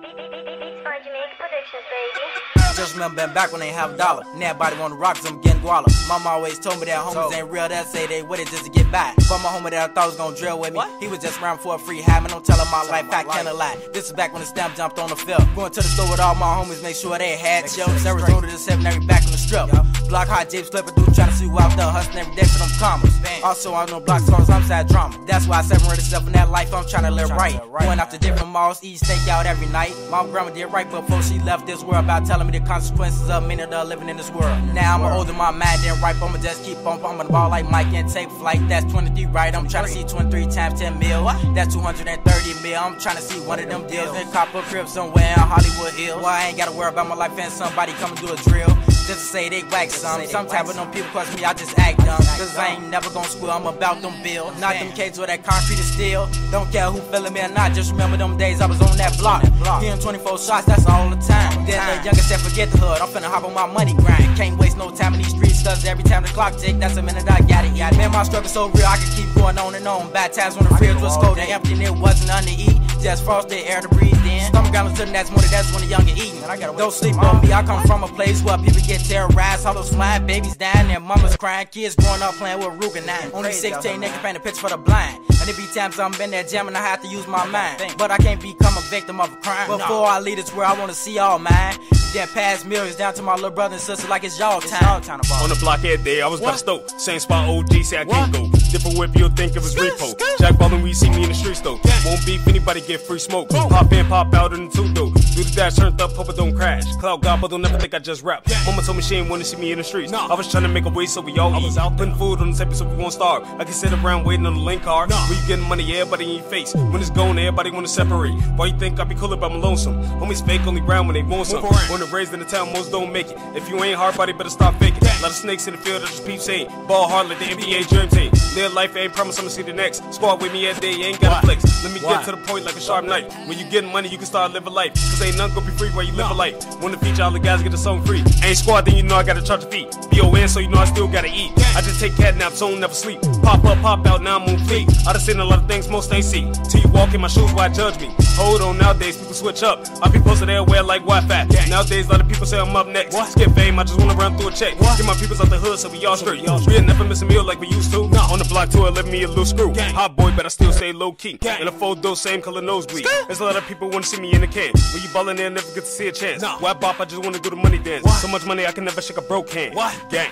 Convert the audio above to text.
Jamaica Productions, baby. Just remember being back when they have a dollar. And everybody want to rock, cause I'm getting guala. Mama always told me that homies ain't real, that say they with it just to get by. But my homie that I thought was gonna drill with me, he was just around for a free hammer. Don't tell him my life, I can't lie. This is back when the stamp jumped on the field. Going to the store with all my homies, make sure they had chips. Arizona to seven, every back on the strip. Block hot japes, flipping through, trying to see who out there hustling every day for them commas. Also, I know block songs, I'm sad drama. That's why I separated myself in that life, I'm trying to live right. Going out to different malls, eat steak out every night. My grandma did right before she left this world about telling me the consequences of many of the living in this world. Now I'm older, my mind didn't right, I'ma just keep on pumping the ball like Mike and take flight. That's 23 right, I'm trying to see 23 times 10 mil. That's 230 mil. I'm trying to see one of them deals. Then cop a crib somewhere in Hollywood Hills. Well, I ain't gotta worry about my life and somebody come and do a drill. Just to say they whack some. Some type of them people cause me, I just act dumb. Cause I ain't never gonna squeal, I'm about them bills. Not them cages where that concrete is steel. Don't care who feeling me or not, just remember them days I was on that block. Hearing 24 shots, that's all the time. Then the youngest said, forget the hood, I'm finna hop on my money grind. Can't waste no time in these streets, cause every time the clock tick, that's a minute I got it. Man, my struggle so real, I can keep going on and on. Bad times when the fridge was cold and empty and it wasn't under eat. Just frosted air to breathe in. Stomach growling to the next morning, that's when the younger eating. Don't sleep on me, I come from a place where people get terrorized, hollows flying, babies dying, their mamas crying, kids growing up playing with Ruger 9. Only 16, niggas paint a picture for the blind. And it be times I'm in there jamming, I have to use my mind. But I can't become a victim of a crime. Before I lead it to where I wanna see all mine. Then pass millions down to my little brother and sister like it's y'all time. time On the block day, I was by the stove. Same spot OG say I can't go. Different whip, you'll think of his repo. Jack ballin' we see me in the streets though. Won't beef anybody get free smoke. Pop in, pop out in the two though. Do the dash, turned up, hope it don't crash. Cloud God, but don't never think I just rap. Mama told me she ain't wanna see me in the streets. I was trying to make a way so we all eat. was out Putting food on the table so we won't starve. I can sit around waiting on the link card. When you getting money, everybody in your face. When it's gone, everybody wanna separate. Why you think I be cool about my lonesome? Homies fake, only round when they want some. When they're raised in the town, most don't make it. If you ain't hard body, better stop faking. a Lot of snakes in the field, that's just peep saying. Ball hard like the NBA dream team. Live life ain't promise I'm gonna see the next. Squad with me every day, ain't got a flex. Let me get to the point like a sharp knife. When you getting money, you can start living life. Cause ain't none gonna be free while you live a life. The feature, all the guys get the song free. Ain't squad, then you know I gotta charge a fee. B.O.N. so you know I still gotta eat. I just take cat naps, so don't never sleep. Pop up, pop out, now I'm on fleek. I done seen a lot of things most ain't see. Till you walk in my shoes, why judge me? Hold on, nowadays people switch up. I be posted everywhere like Wi-Fi. Nowadays, a lot of people say I'm up next. Skip fame, I just wanna run through a check. Get my peoples out the hood so we all straight. We ain't never miss a meal like we used to. On the block tour, let me a little screw. Hot boy, but I still stay low key. In a photo, same color nosebleed. There's a lot of people wanna see me in the can. When you ballin' there, never get to see a chance. Why bop? I just wanna do the money dance. So much money I can never shake a broke hand. Gang.